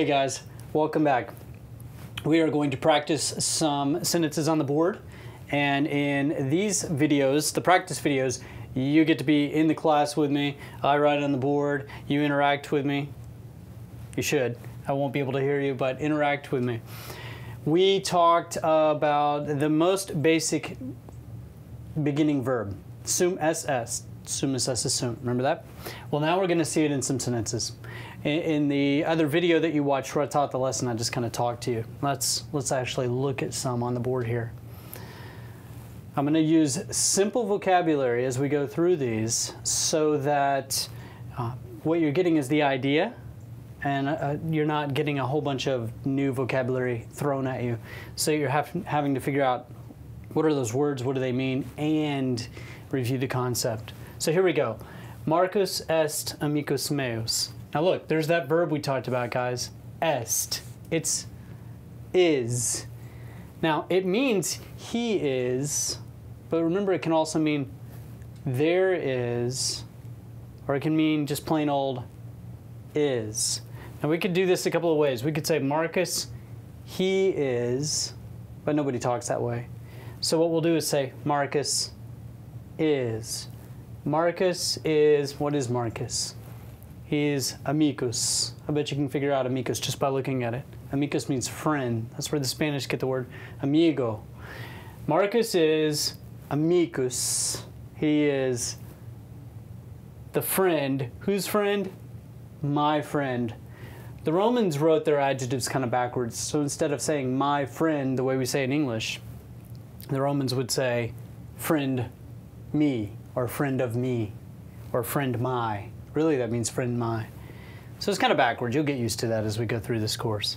Hey guys, welcome back. We are going to practice some sentences on the board. And in these videos, the practice videos, you get to be in the class with me. I write on the board, you interact with me. You should. I won't be able to hear you, but interact with me. We talked about the most basic beginning verb, sum ss, sum ss sum. Remember that? Well, now we're going to see it in some sentences in, the other video that you watched where I taught the lesson, I just kind of talked to you. Let's, let's actually look at some on the board here. I'm going to use simple vocabulary as we go through these so that uh, what you're getting is the idea and uh, you're not getting a whole bunch of new vocabulary thrown at you. So you're having to figure out what are those words, what do they mean, and review the concept. So here we go. Marcus est amicus meus. Now look, there's that verb we talked about, guys. Est. It's is. Now, it means he is, but remember it can also mean there is, or it can mean just plain old is. Now we could do this a couple of ways. We could say Marcus, he is, but nobody talks that way. So what we'll do is say Marcus is. Marcus is, what is Marcus? He's amicus. I bet you can figure out amicus just by looking at it. Amicus means friend. That's where the Spanish get the word amigo. Marcus is amicus. He is the friend. Whose friend? My friend. The Romans wrote their adjectives kind of backwards. So instead of saying my friend the way we say in English, the Romans would say friend me or friend of me or friend my. Really, that means friend my. So it's kind of backwards. You'll get used to that as we go through this course.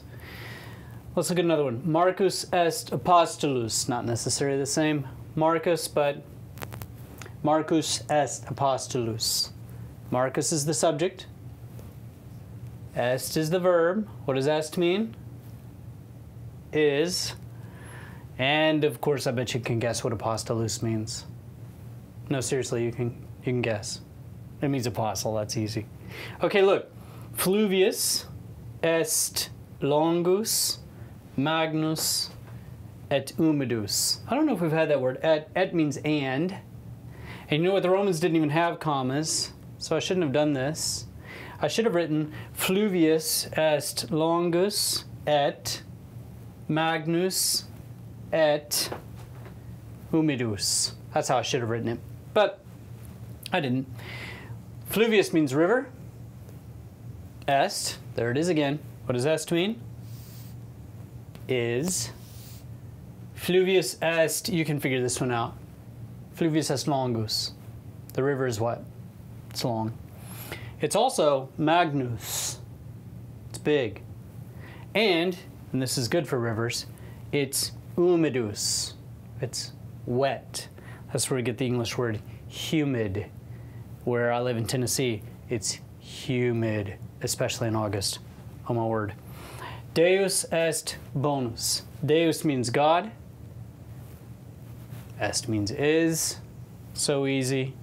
Let's look at another one. Marcus est apostolus. Not necessarily the same Marcus, but Marcus est apostolus. Marcus is the subject. Est is the verb. What does est mean? Is. And of course, I bet you can guess what apostolus means. No, seriously, you can you can guess. It means apostle, that's easy. Okay, look. Fluvius est longus magnus et humidus. I don't know if we've had that word. Et, et means and. And you know what? The Romans didn't even have commas, so I shouldn't have done this. I should have written fluvius est longus et magnus et humidus. That's how I should have written it. But I didn't. Fluvius means river. Est, there it is again. What does est mean? Is. Fluvius est, you can figure this one out. Fluvius est longus. The river is what? It's long. It's also magnus. It's big. And, and this is good for rivers, it's humidus. It's wet. That's where we get the English word humid where I live in Tennessee, it's humid, especially in August. Oh my word. Deus est bonus. Deus means God. Est means is. So easy.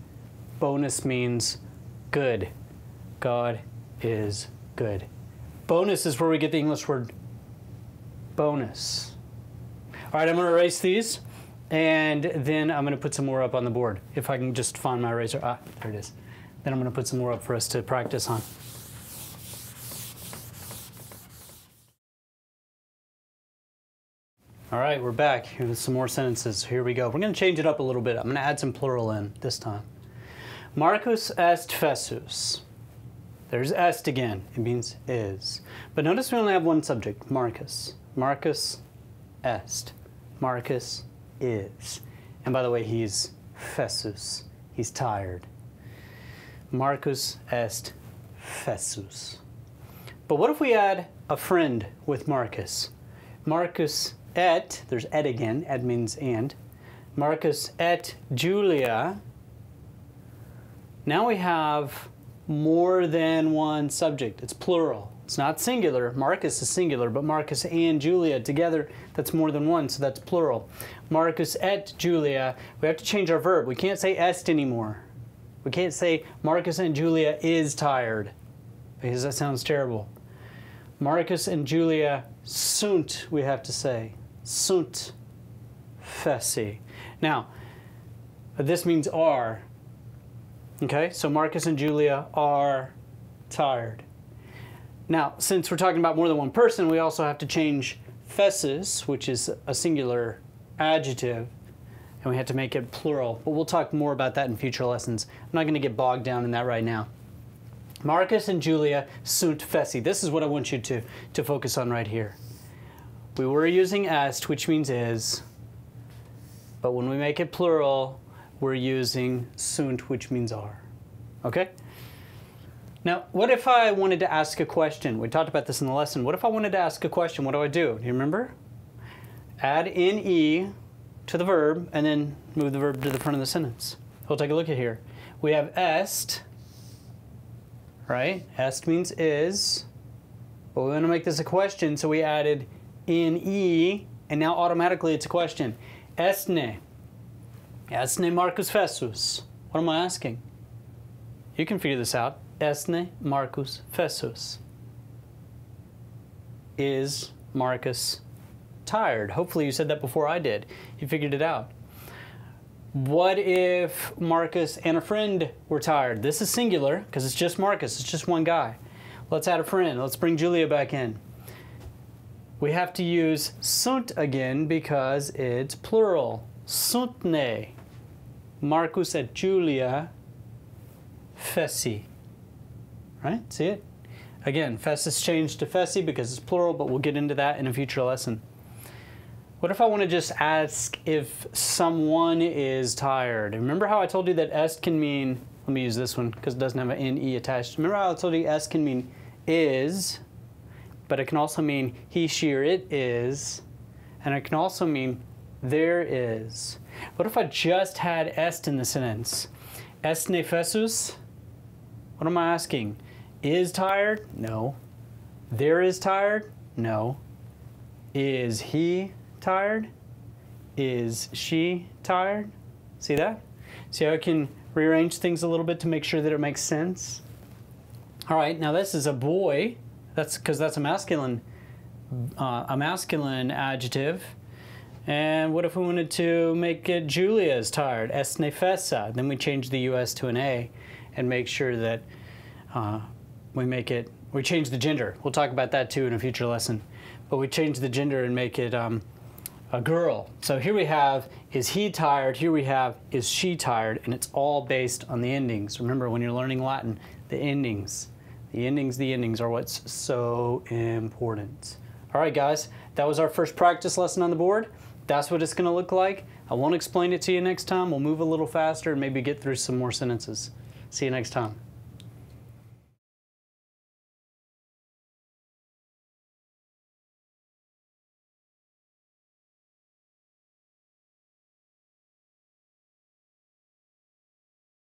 Bonus means good. God is good. Bonus is where we get the English word bonus. All right, I'm going to erase these. And then I'm going to put some more up on the board. If I can just find my razor. Ah, there it is. Then I'm going to put some more up for us to practice on. All right, we're back with some more sentences. Here we go. We're going to change it up a little bit. I'm going to add some plural in this time. Marcus est fessus. There's est again. It means is. But notice we only have one subject, Marcus. Marcus est. Marcus is. And by the way, he's fessus. He's tired. Marcus est fessus. But what if we add a friend with Marcus? Marcus et, there's et again, et means and. Marcus et Julia. Now we have more than one subject. It's plural. It's not singular. Marcus is singular, but Marcus and Julia together, that's more than one, so that's plural. Marcus et Julia, we have to change our verb. We can't say est anymore. We can't say Marcus and Julia is tired, because that sounds terrible. Marcus and Julia sunt, we have to say. Sunt fessi. Now, this means are. Okay, so Marcus and Julia are tired. Now, since we're talking about more than one person, we also have to change fessus, which is a singular adjective, and we have to make it plural. But we'll talk more about that in future lessons. I'm not going to get bogged down in that right now. Marcus and Julia sunt fessi. This is what I want you to, to focus on right here. We were using est, which means is, but when we make it plural, we're using sunt, which means are. Okay? Now, what if I wanted to ask a question? We talked about this in the lesson. What if I wanted to ask a question? What do I do? Do you remember? Add in e to the verb and then move the verb to the front of the sentence. We'll take a look at here. We have est, right? Est means is, but we want to make this a question, so we added in e, and now automatically it's a question. Estne. Estne Marcus Fessus. What am I asking? You can figure this out. Estne Marcus Fessus. Is Marcus tired? Hopefully you said that before I did. You figured it out. What if Marcus and a friend were tired? This is singular because it's just Marcus, it's just one guy. Let's add a friend. Let's bring Julia back in. We have to use sunt again because it's plural. Suntne. Marcus et Julia fessi. Right? See it? Again, fessus changed to fessi because it's plural, but we'll get into that in a future lesson. What if I want to just ask if someone is tired? Remember how I told you that est can mean, let me use this one because it doesn't have an ne attached. Remember how I told you est can mean is, but it can also mean he, she, or it is, and it can also mean there is. What if I just had est in the sentence? Estne fessus? What am I asking? Is tired? No. There is tired? No. Is he tired? Is she tired? See that? See how I can rearrange things a little bit to make sure that it makes sense? All right, now this is a boy. That's because that's a masculine, uh, a masculine adjective. And what if we wanted to make it Julia is tired? Estne fessa. Then we change the US to an A and make sure that uh, we make it, we change the gender. We'll talk about that too in a future lesson. But we change the gender and make it um, a girl. So here we have, is he tired? Here we have, is she tired? And it's all based on the endings. Remember, when you're learning Latin, the endings, the endings, the endings are what's so important. All right, guys, that was our first practice lesson on the board. That's what it's gonna look like. I won't explain it to you next time. We'll move a little faster and maybe get through some more sentences. See you next time.